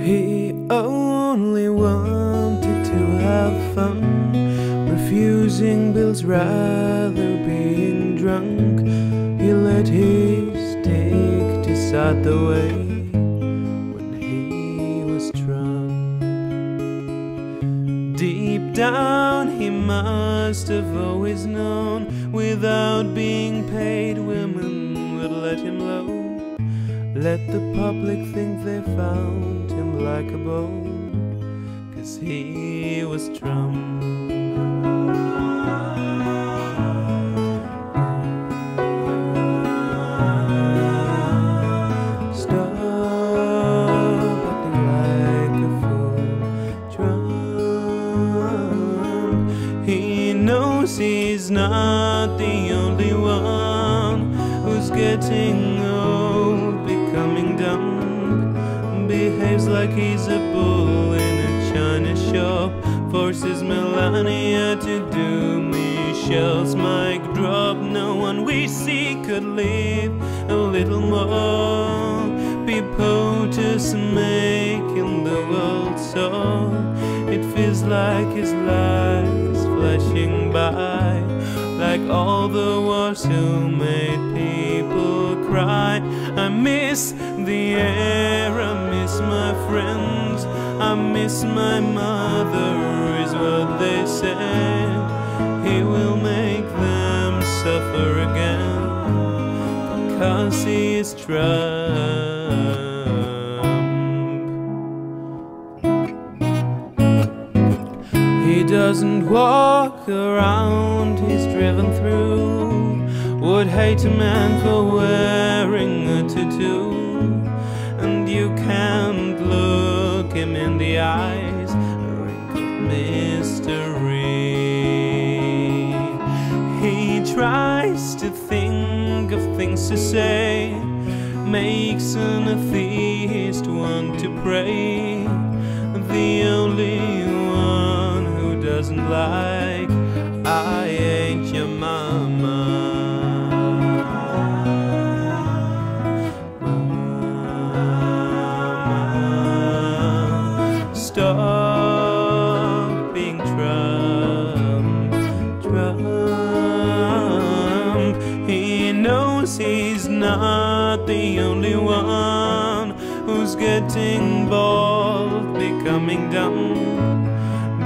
He only wanted to have fun, refusing bills rather being drunk. He let his dick decide the way Deep down, he must have always known, without being paid, women would let him low. Let the public think they found him likable, cause he was drunk. Knows he's not the only one who's getting old, becoming dumb. Behaves like he's a bull in a china shop. Forces Melania to do Michelle's mic drop. No one we see could live a little more. Be POTUS making the world so. It feels like his life flashing by. Like all the wars who made people cry. I miss the air, I miss my friends, I miss my mother, is what they said. He will make them suffer again because he is Trump. Doesn't walk around, he's driven through. Would hate a man for wearing a tattoo. And you can't look him in the eyes, A wrinkled mystery. He tries to think of things to say, makes an atheist want to pray. The only one doesn't like I ain't your mama. Stop being Trump, Trump. He knows he's not the only one who's getting bald, becoming dumb.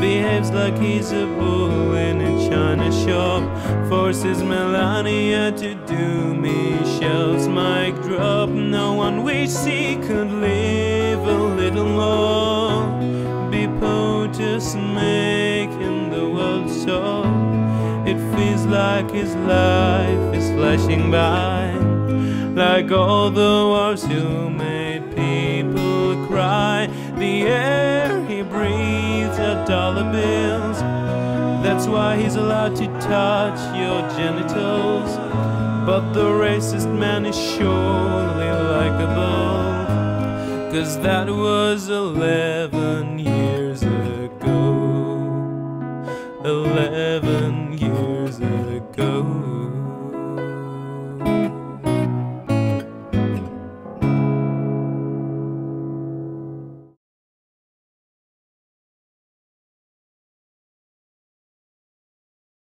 Behaves like he's a bull in a china shop. Forces Melania to do Michelle's mic drop. No one we see could live a little more. Be POTUS making the world so. It feels like his life is flashing by. Like all the wars you made people by the air he breathes are dollar bills. That's why he's allowed to touch your genitals. But the racist man is surely likable. Cause that was 11 years ago. 11 years ago.